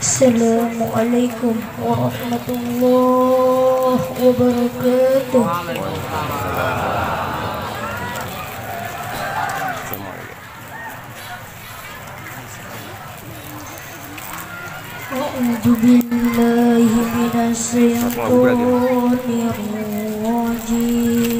Assalamualaikum warahmatullahi wabarakatuh. A'udzu billahi minasyaitonir rajim.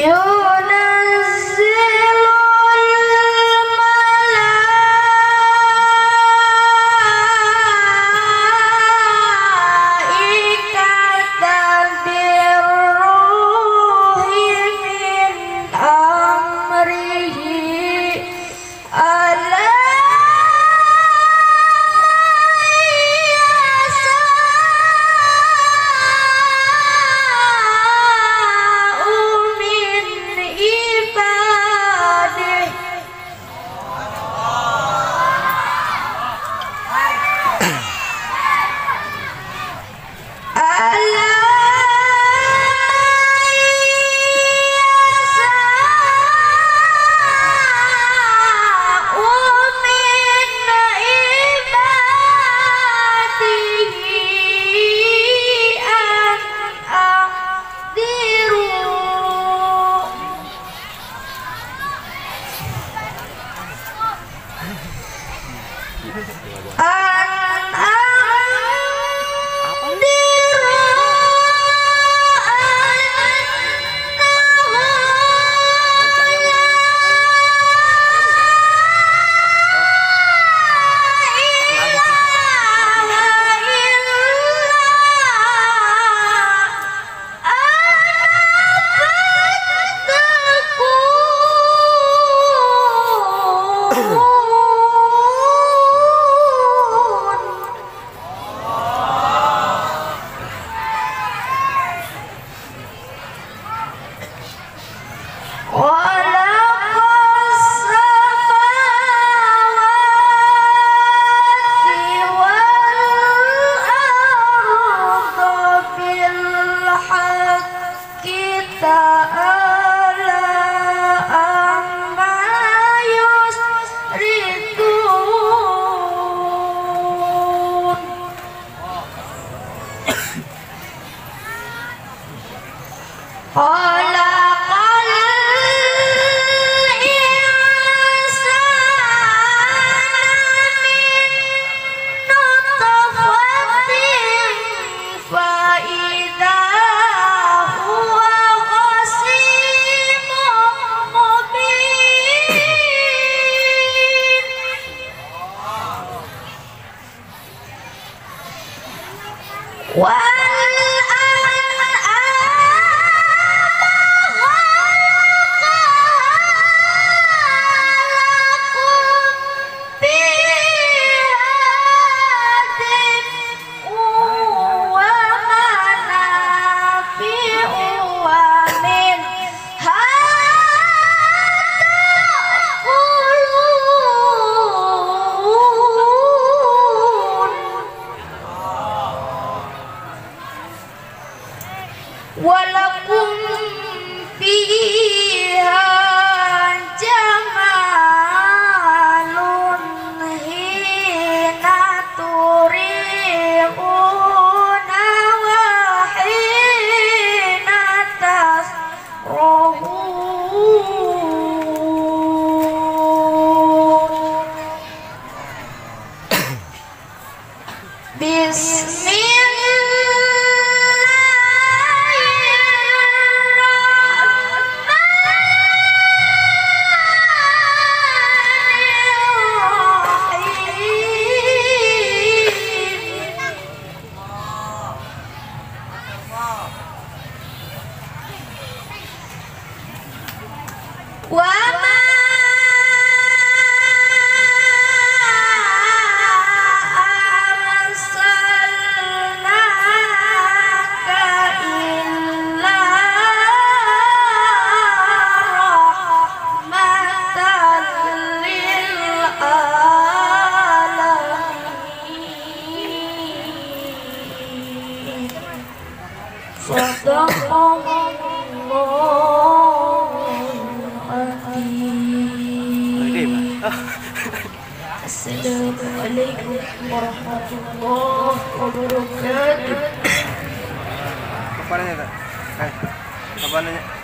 Yeah. Uh, Oh! What? Assalamualaikum warahmatullahi wabarakatuh. Apa nanya? Eh, apa nanya?